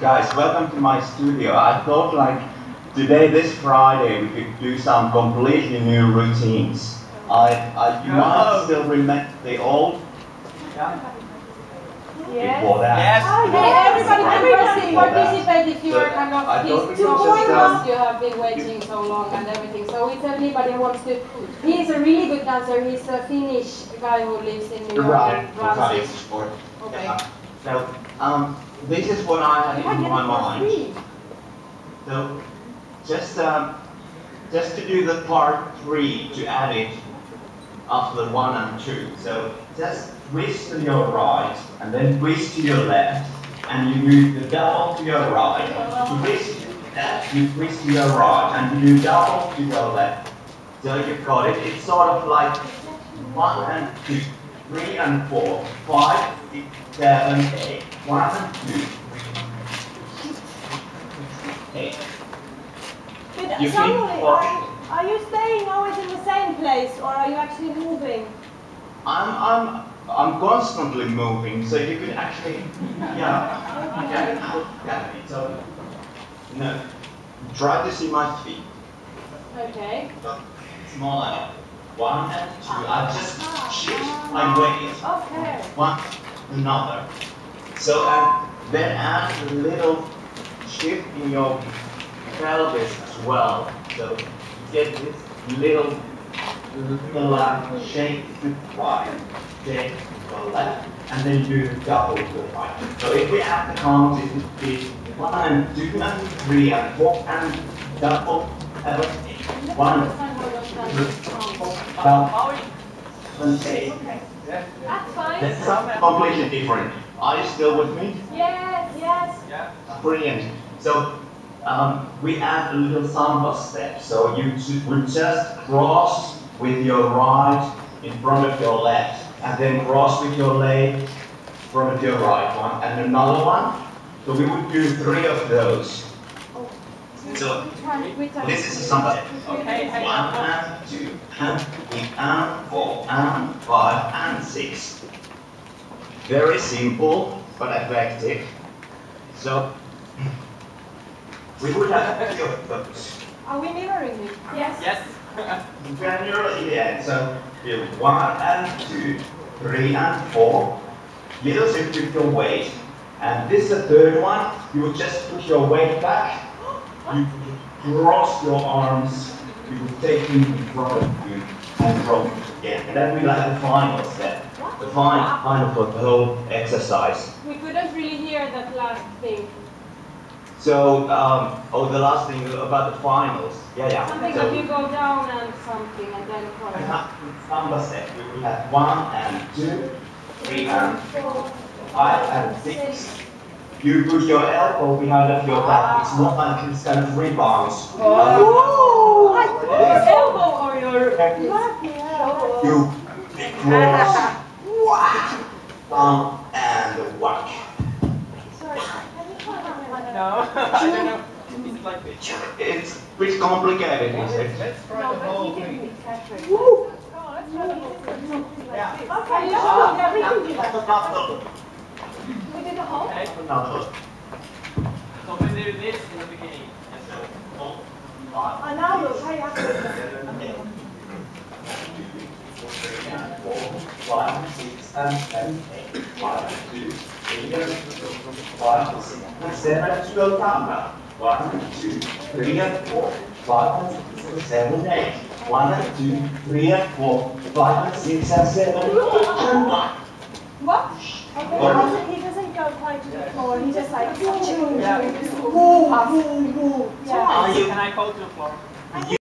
Guys, welcome to my studio. I thought like today, this Friday, we could do some completely new routines. I, I you might still remember the old Yes. before that. Yes. Okay, everybody can Everybody. participate if you are kind of thought we his could two just, um, because you have been waiting so long and everything. So if anybody wants to, he is a really good dancer. He's a Finnish guy who lives in New York Right, and okay, Okay. Yeah. So, um, this is what I had in my mind. So, just um, just to do the part three, to add it after the one and two. So, just twist to your right, and then twist to your left, and you move the double to your right. Twist that, you twist to your right, and you do double to your left. So you've got it. It's sort of like one and two, three and four, five, six, seven, eight. One and But You are, are you staying always in the same place or are you actually moving? I'm I'm I'm constantly moving, so you could actually yeah yeah yeah. So no, try to see my feet. Okay. Smaller. One and two. I just ah, shift ah, my weight. Okay. One another. So and then add a little shift in your pelvis as well. So you get this little little uh, shake to the right, shake to the left, and then you do double to the right. So if we add the count, it would be one and two and three and four and double and eight. One, double, and eight. That's fine. That's something completely different. Are you still with me? Yes, yes. Yeah. Brilliant. So um, we add a little samba step. So you ju- would just cross with your right in front of your left, and then cross with your leg in front of your right one, and another one. So we would do three of those. So Which one? Which one? this is a samba step. Okay, One and two and three and four and five and six. Very simple but effective. So we would have a few of those. Are we mirroring it? Yes. Yes. Generally, yeah. So you one and two, three and four. Little shift with your weight. And this is the third one. You just put your weight back. You cross your arms. You take them in front of you and drop again. And then we like the final step. The final kind of the whole exercise. We couldn't really hear that last thing. So, um, oh, the last thing about the finals. Yeah, yeah. Something So- that you go down and something and then cross. Samba step. We have one and two, three and four, five and six. You put your elbow behind your back. It's not like it's kind of rebounds. Ooh, Your elbow or your... Back. You cross, down and whack. Sorry, can you try that one? No, I don't know. Is it like this? It's pretty complicated, is it? Let's try the whole thing. Woo! Oh, let's try the whole thing. Yeah. Okay, yeah, we can do that. Another, We did the whole? Okay. another. So we do this in the beginning. And so, Five. To. One, six, and seven, eight. One, two, three, and four, five, six, and seven, and twelve now. One, two, three, and four, five, six, seven, eight. One, two, three, four, five, and six, and seven, eight, one. What? Okay, doesn't, he doesn't go quite to the floor, he just like, move, move, move, Yeah. can I go to the floor?